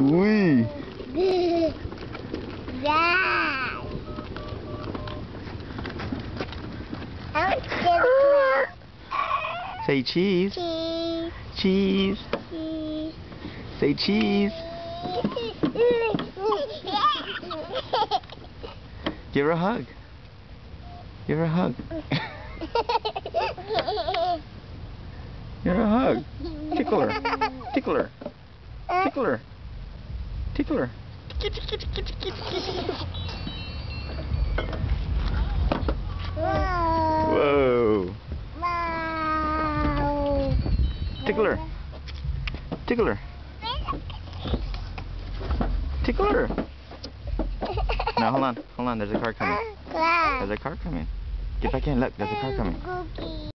อุ้ย Dad. Say cheese cheese, cheese. Cheese. say cheese. Give her a hug. Give her a hug. Give her a hug. Tickle her. Tickle her. Tickle her tickle whoa. Tickle her tickle her now hold on. Hold on. There's a car coming. There's a car coming. Get back in. Look there's a car coming.